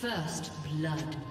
First blood.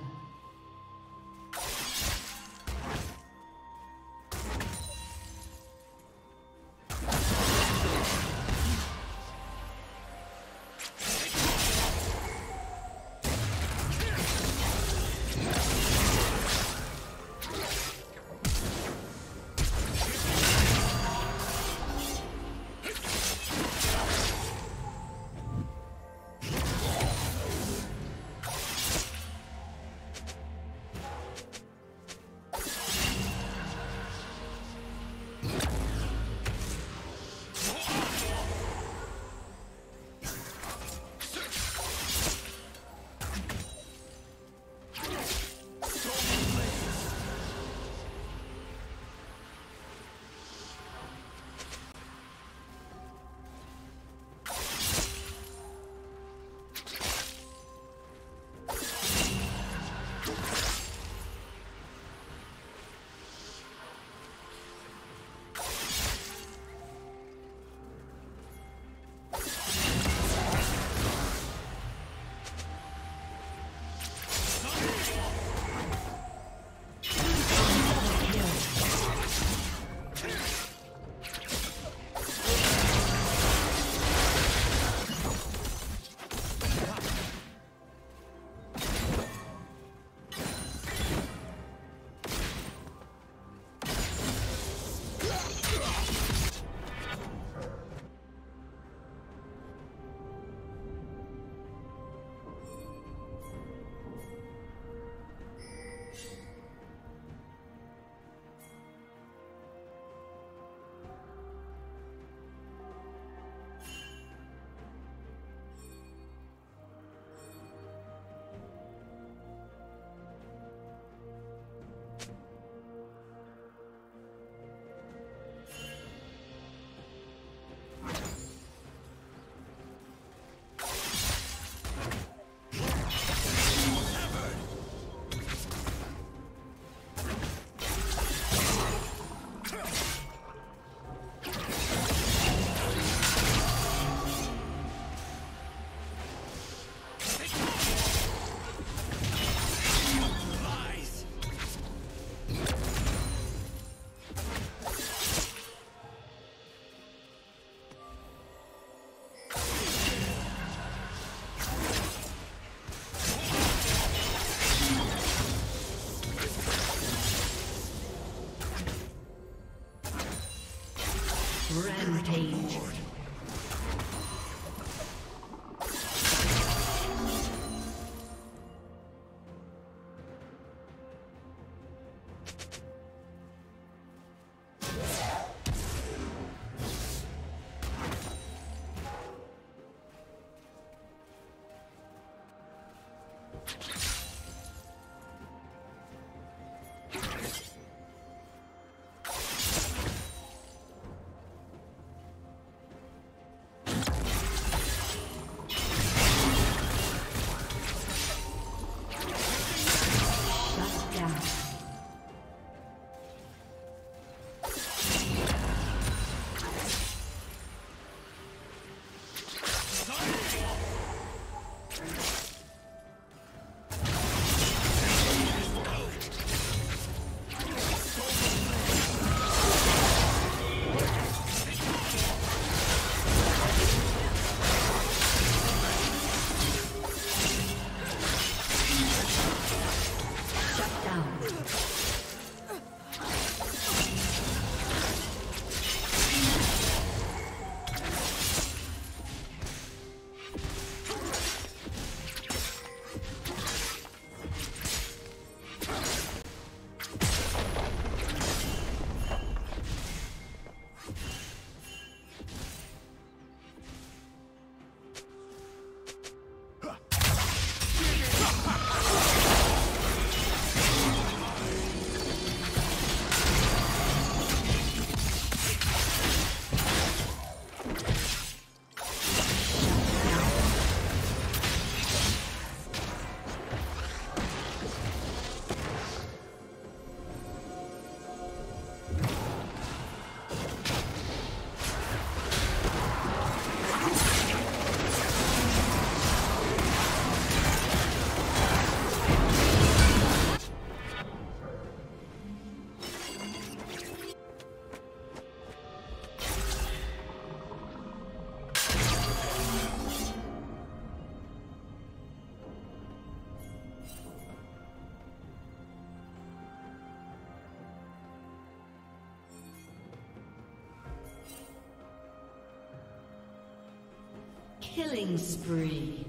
Killing spree.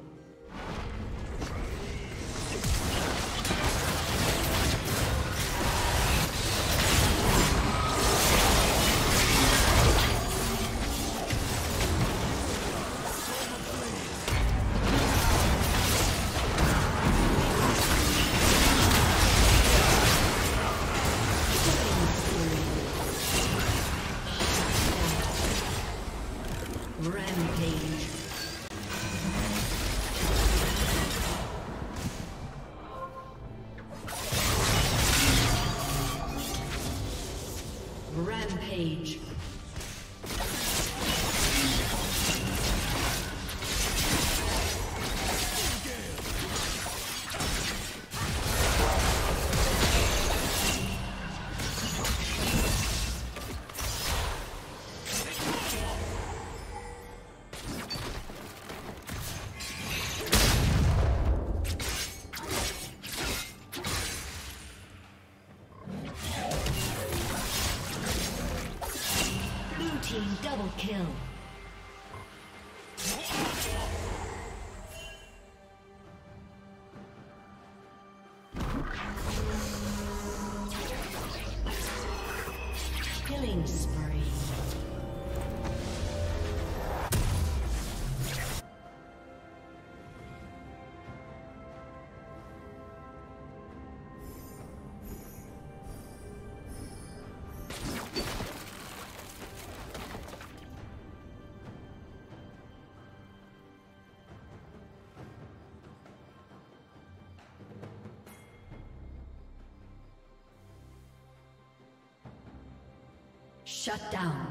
Kill. Shut down.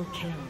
Triple kill.